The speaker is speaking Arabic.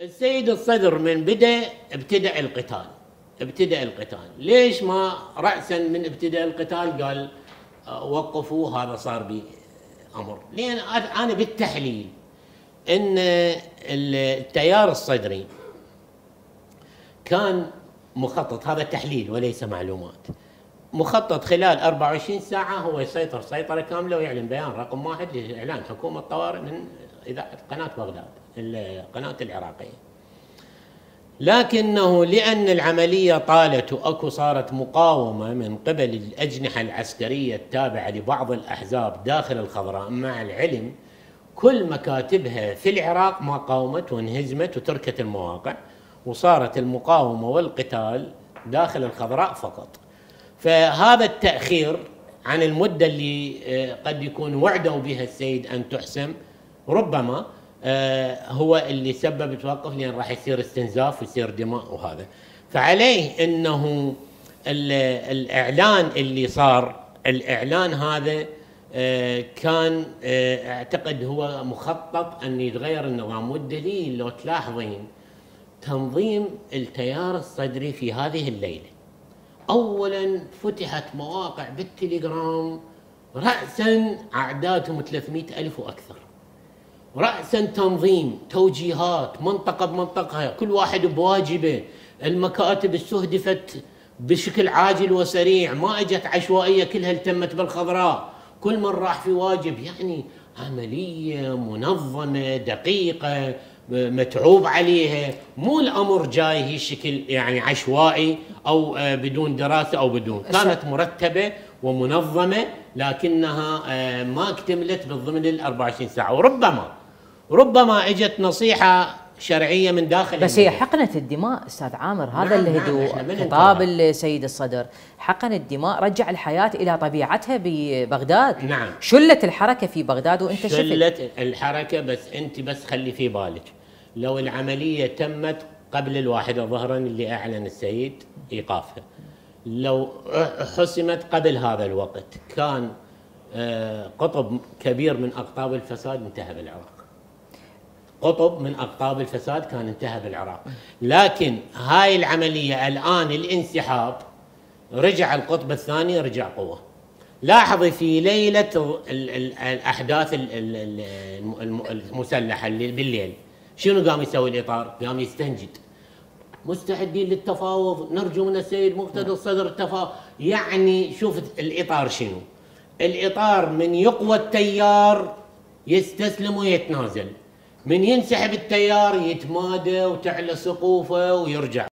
السيد الصدر من بدا ابتدأ القتال ابتدأ القتال. ليش ما رأسا من ابتداء القتال قال آه، وقفوا هذا صار بي أمر لأن أنا بالتحليل أن التيار الصدري كان مخطط هذا تحليل وليس معلومات مخطط خلال 24 ساعة هو يسيطر سيطرة كاملة ويعلن بيان رقم واحد لإعلان حكومة طوارئ من إذاعة قناة بغداد القناة العراقية. لكنه لأن العملية طالت وأكو صارت مقاومة من قبل الأجنحة العسكرية التابعة لبعض الأحزاب داخل الخضراء مع العلم كل مكاتبها في العراق ما قاومت وانهزمت وتركت المواقع وصارت المقاومة والقتال داخل الخضراء فقط. فهذا التأخير عن المدة اللي آه، قد يكون وعدوا بها السيد أن تحسم ربما آه، هو اللي سبب توقف لأن راح يصير استنزاف ويصير دماء وهذا. فعليه إنه الإعلان اللي صار الإعلان هذا آه، كان آه، أعتقد هو مخطط أن يتغير النظام. والدليل لو تلاحظين تنظيم التيار الصدري في هذه الليلة. اولا فتحت مواقع بالتليجرام راسا أعدادهم 300 ألف وأكثر. رأسا تنظيم توجيهات منطقة بمنطقة كل واحد بواجبه. المكاتب استهدفت بشكل عاجل وسريع ما إجت عشوائية كلها التمت بالخضراء. كل من راح في واجب يعني عملية منظمة دقيقة متعوب عليها. مو الأمر جاي شكل يعني عشوائي أو آه، بدون دراسة أو بدون. كانت مرتبة ومنظمة لكنها آه، ما اكتملت بالضمن ال 24 ساعة وربما ربما اجت نصيحة شرعية من داخل بس هي حقنة الدماء أستاذ عامر. هذا نعم الهدوء نعم خطاب السيد الصدر. حقن الدماء رجع الحياة إلى طبيعتها ببغداد. نعم. شلت الحركة في بغداد وأنت شفت. شلت الحركة بس أنت بس خلي في بالك. لو العملية تمت قبل الواحده ظهرا اللي أعلن السيد ايقافها لو حسمت قبل هذا الوقت كان آه، قطب كبير من أقطاب الفساد انتهى بالعراق. قطب من اقطاب الفساد كان انتهى بالعراق. لكن هاي العملية الآن الانسحاب رجع القطب الثاني رجع قوة. لاحظي في ليلة الأحداث المسلحة اللي بالليل شنو قام يسوي الإطار؟ قام يستنجد. مستعدين للتفاوض نرجو من السيد مقتدى الصدر التفاوض يعني شوف الإطار شنو؟ الإطار من يقوى التيار يستسلم ويتنازل. من ينسحب التيار يتمادى وتعلى سقوفه ويرجع.